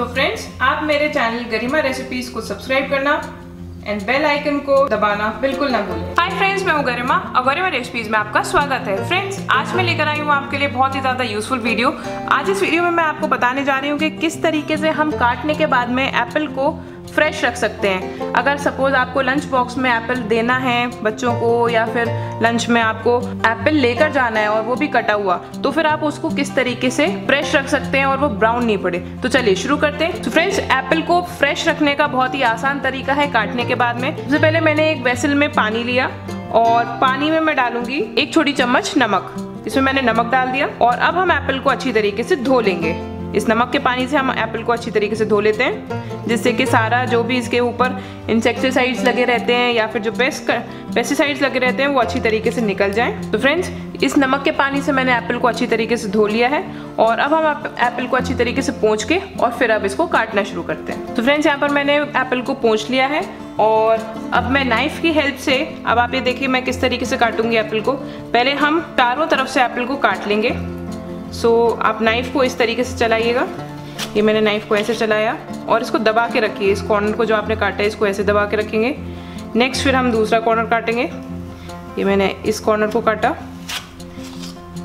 सो friends आप मेरे channel Garima recipes को सब्सक्राइब करना एंड बेल आइकन को दबाना बिल्कुल ना भूलें। हाय फ्रेंड्स मैं हूँ गरिमा और गरिमा रेसिपीज़ में आपका स्वागत है। फ्रेंड्स आज मैं लेकर आई हूँ आपके लिए बहुत ही ज़्यादा यूजफुल वीडियो आज इस वीडियो में मैं आपको बताने जा रही हूँ कि किस तरीके से हम काटने के बाद में एप्पल को फ्रेश रख सकते हैं। अगर सपोज़ आपको लंच बॉक्स में एप्पल देना है बच्चों को या फिर लंच में आपको एप्पल लेकर जाना है और वो भी कटा हुआ तो फिर आप उसको किस तरीके से फ्रेश रख सकते हैं और वो ब्राउन नहीं पड़े। तो चलिए शुरू करते हैं। तो फ्रेंड्स एप्पल को फ्रेश रखने का बहुत ही आसान तरीका है काटने के बाद में। सबसे पहले मैंने एक वेसल में पानी लिया और पानी में मैं डालूँगी एक छोटी चम्मच नमक। इसमें मैंने नमक डाल दिया और अब हम एप्पल को अच्छी तरीके से धो लेंगे। इस नमक के पानी से हम एप्पल को अच्छी तरीके से धो लेते हैं, जिससे कि सारा जो भी इसके ऊपर इंसेक्टिसाइड्स लगे रहते हैं या फिर जो पेस्ट पेस्टिसाइड्स लगे रहते हैं, वो अच्छी तरीके से निकल जाएँ। तो फ्रेंड्स इस नमक के पानी से मैंने एप्पल को अच्छी तरीके से धो लिया है और अब हम एप्पल को अच्छी तरीके से पोंछ के और फिर अब इसको काटना शुरू करते हैं। तो फ्रेंड्स यहाँ पर मैंने एप्पल को पोंछ लिया है और अब मैं नाइफ की हेल्प से, अब आप ये देखिए मैं किस तरीके से काटूँगी एप्पल को। पहले हम चारों तरफ़ से एप्पल को काट लेंगे। सो so, आप नाइफ़ को इस तरीके से चलाइएगा। ये मैंने नाइफ़ को ऐसे चलाया और इसको दबा के रखिए। इस कॉर्नर को जो आपने काटा है इसको ऐसे दबा के रखेंगे। नेक्स्ट फिर हम दूसरा कॉर्नर काटेंगे। ये मैंने इस कॉर्नर को काटा।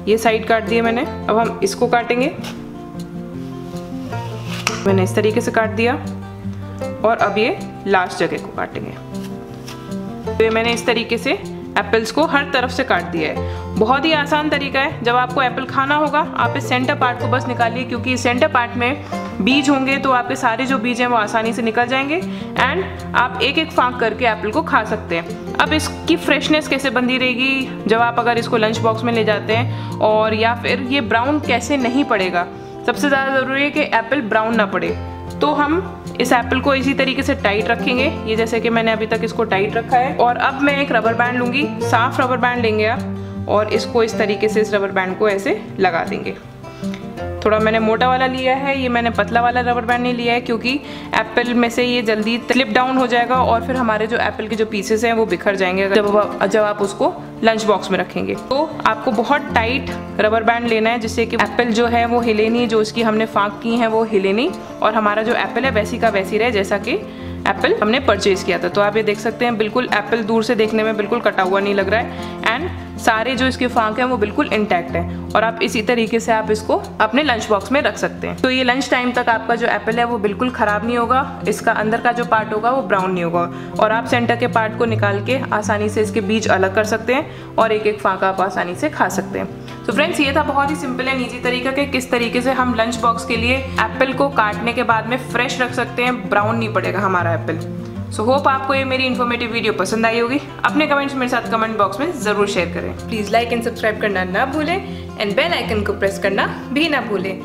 ये साइड काट दिए मैंने। अब हम इसको काटेंगे। मैंने इस तरीके से काट दिया। और अब ये लास्ट जगह को काटेंगे। तो ये मैंने इस तरीके से एप्पल्स को हर तरफ़ से काट दिया है। बहुत ही आसान तरीका है। जब आपको एप्पल खाना होगा, आप इस सेंटर पार्ट को बस निकालिए, क्योंकि इस सेंटर पार्ट में बीज होंगे तो आपके सारे जो बीज हैं वो आसानी से निकल जाएँगे एंड आप एक एक फाँक करके एप्पल को खा सकते हैं। अब इसकी फ्रेशनेस कैसे बंदी रहेगी? जब आप अगर इसको लंच बॉक्स में ले जाते हैं और या फिर ये ब्राउन कैसे नहीं पड़ेगा? सबसे ज़्यादा ज़रूरी है कि एप्पल ब्राउन ना पड़े। तो हम इस एप्पल को इसी तरीके से टाइट रखेंगे। ये जैसे कि मैंने अभी तक इसको टाइट रखा है। और अब मैं एक रबर बैंड लूँगी। साफ़ रबर बैंड लेंगे आप। और इसको इस तरीके से इस रबर बैंड को ऐसे लगा देंगे। थोड़ा मैंने मोटा वाला लिया है ये मैंने पतला वाला रबर बैंड नहीं लिया है क्योंकि एप्पल में से ये जल्दी स्लिप डाउन हो जाएगा और फिर हमारे जो एप्पल के जो पीसेस हैं वो बिखर जाएँगे जब जब आप उसको लंच बॉक्स में रखेंगे। तो आपको बहुत टाइट रबर बैंड लेना है जिससे कि एप्पल जो है वो हिले नहीं जो उसकी हमने फाँक की है वो हिले नहीं और हमारा जो एप्पल है वैसी का वैसी रहे जैसा कि एप्पल हमने परचेज किया था। तो आप ये देख सकते हैं बिल्कुल एप्पल दूर से देखने में बिल्कुल कटा हुआ नहीं लग रहा है। एंड सारे जो इसके फांक हैं, वो बिल्कुल इंटैक्ट है। और आप इसी तरीके से आप इसको अपने लंच बॉक्स में रख सकते हैं। तो ये लंच टाइम तक आपका जो एप्पल है, वो बिल्कुल ख़राब नहीं होगा। इसका अंदर का जो पार्ट होगा, वो ब्राउन नहीं होगा। और आप सेंटर के पार्ट को निकाल के आसानी से इसके बीज अलग कर सकते हैं और एक एक फाँका आप आसानी से खा सकते हैं। तो फ्रेंड्स ये था बहुत ही सिंपल एंड ईजी तरीका कि किस तरीके से हम लंच बॉक्स के लिए एप्पल को काटने के बाद में फ्रेश रख सकते हैं। ब्राउन नहीं पड़ेगा हमारा एप्पल सो so, होप आपको ये मेरी इन्फॉर्मेटिव वीडियो पसंद आई होगी। अपने कमेंट्स मेरे साथ कमेंट बॉक्स में ज़रूर शेयर करें। प्लीज़ लाइक एंड सब्सक्राइब करना ना भूलें एंड बेल आइकन को प्रेस करना भी ना भूलें।